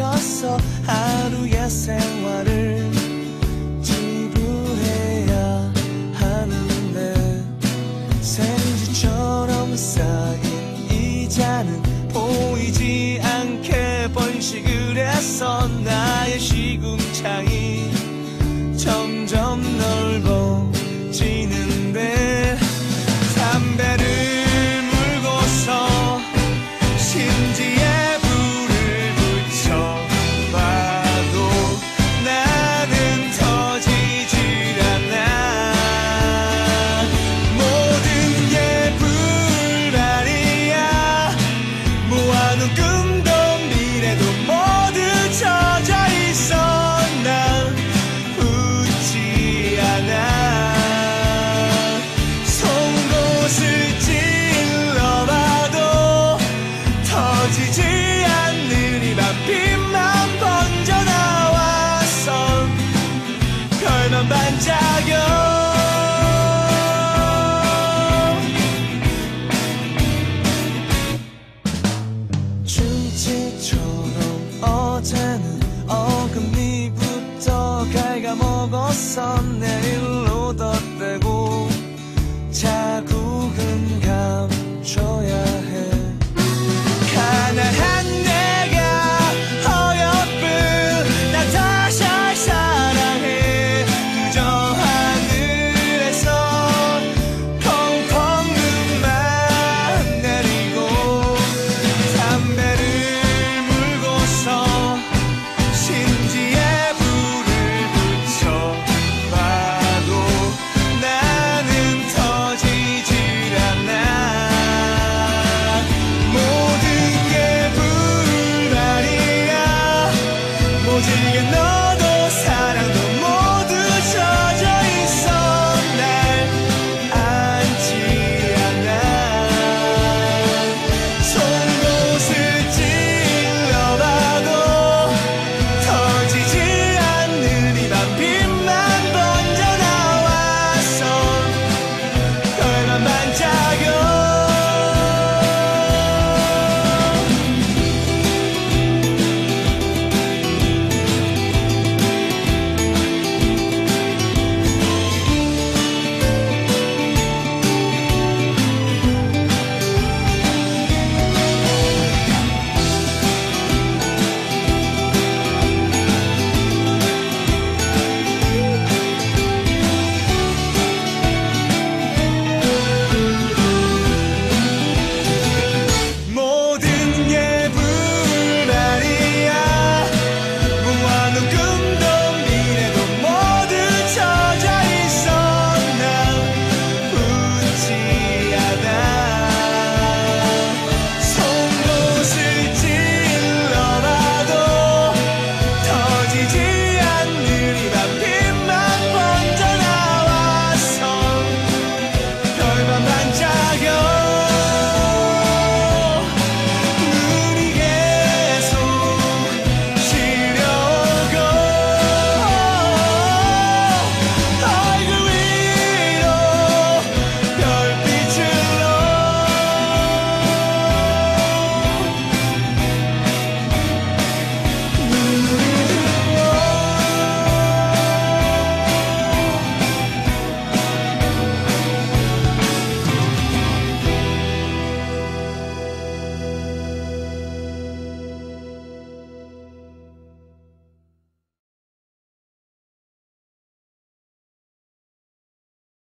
어서 하루야, 생활을 지불해야 하는데 생쥐처럼 쌓인 이자는 보이지 않게 번식을 했어 나의 시궁창이 점점 넓어지는데 담배를